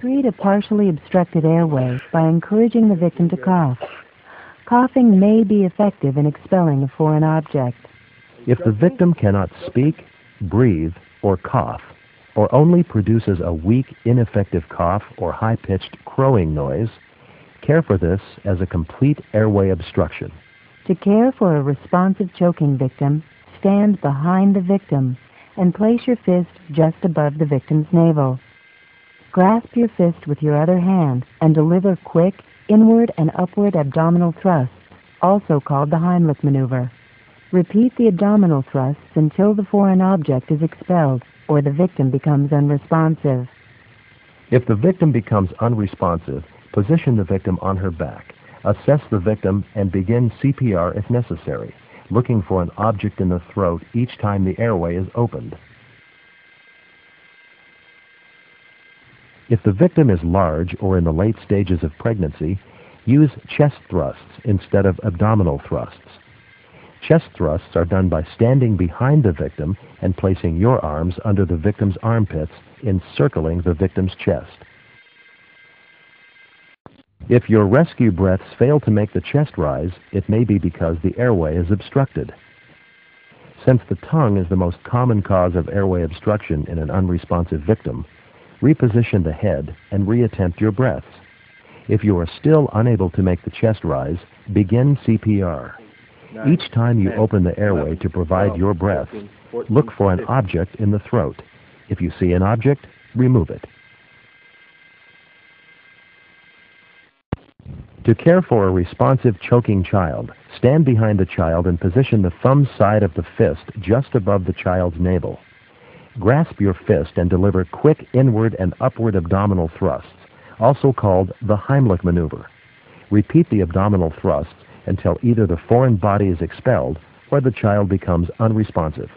Treat a partially obstructed airway by encouraging the victim to cough. Coughing may be effective in expelling a foreign object. If the victim cannot speak, breathe, or cough, or only produces a weak, ineffective cough or high-pitched crowing noise, care for this as a complete airway obstruction. To care for a responsive choking victim, stand behind the victim and place your fist just above the victim's navel. Grasp your fist with your other hand and deliver quick inward and upward abdominal thrusts, also called the Heimlich maneuver. Repeat the abdominal thrusts until the foreign object is expelled or the victim becomes unresponsive. If the victim becomes unresponsive, position the victim on her back. Assess the victim and begin CPR if necessary, looking for an object in the throat each time the airway is opened. If the victim is large or in the late stages of pregnancy, use chest thrusts instead of abdominal thrusts. Chest thrusts are done by standing behind the victim and placing your arms under the victim's armpits, encircling the victim's chest. If your rescue breaths fail to make the chest rise, it may be because the airway is obstructed. Since the tongue is the most common cause of airway obstruction in an unresponsive victim, reposition the head and reattempt your breaths. If you are still unable to make the chest rise, begin CPR. Each time you open the airway to provide your breath, look for an object in the throat. If you see an object, remove it. To care for a responsive choking child, stand behind the child and position the thumb side of the fist just above the child's navel. Grasp your fist and deliver quick inward and upward abdominal thrusts, also called the Heimlich maneuver. Repeat the abdominal thrusts until either the foreign body is expelled or the child becomes unresponsive.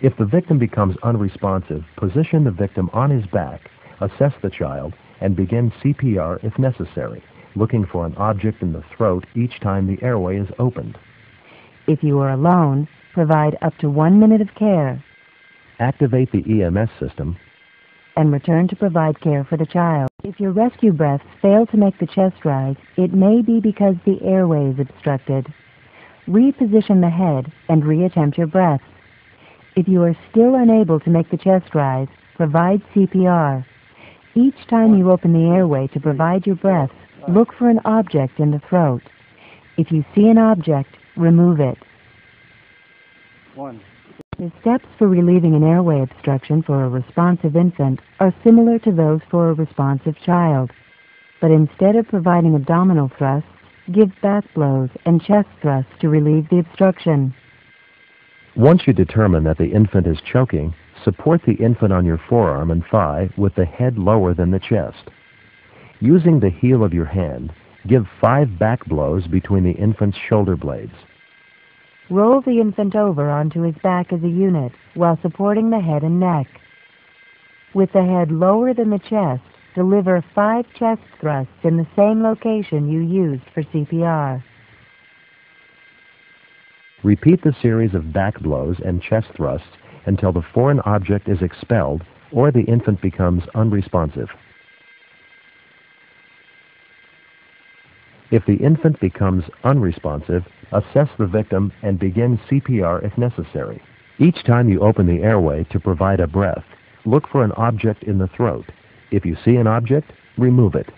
If the victim becomes unresponsive, position the victim on his back, assess the child, and begin CPR if necessary, looking for an object in the throat each time the airway is opened. If you are alone, provide up to one minute of care Activate the EMS system and return to provide care for the child. If your rescue breaths fail to make the chest rise, it may be because the airway is obstructed. Reposition the head and reattempt your breaths. If you are still unable to make the chest rise, provide CPR. Each time you open the airway to provide your breaths, look for an object in the throat. If you see an object, remove it. One. The steps for relieving an airway obstruction for a responsive infant are similar to those for a responsive child. But instead of providing abdominal thrusts, give back blows and chest thrusts to relieve the obstruction. Once you determine that the infant is choking, support the infant on your forearm and thigh with the head lower than the chest. Using the heel of your hand, give five back blows between the infant's shoulder blades. Roll the infant over onto his back as a unit while supporting the head and neck. With the head lower than the chest, deliver five chest thrusts in the same location you used for CPR. Repeat the series of back blows and chest thrusts until the foreign object is expelled or the infant becomes unresponsive. If the infant becomes unresponsive, assess the victim and begin CPR if necessary. Each time you open the airway to provide a breath, look for an object in the throat. If you see an object, remove it.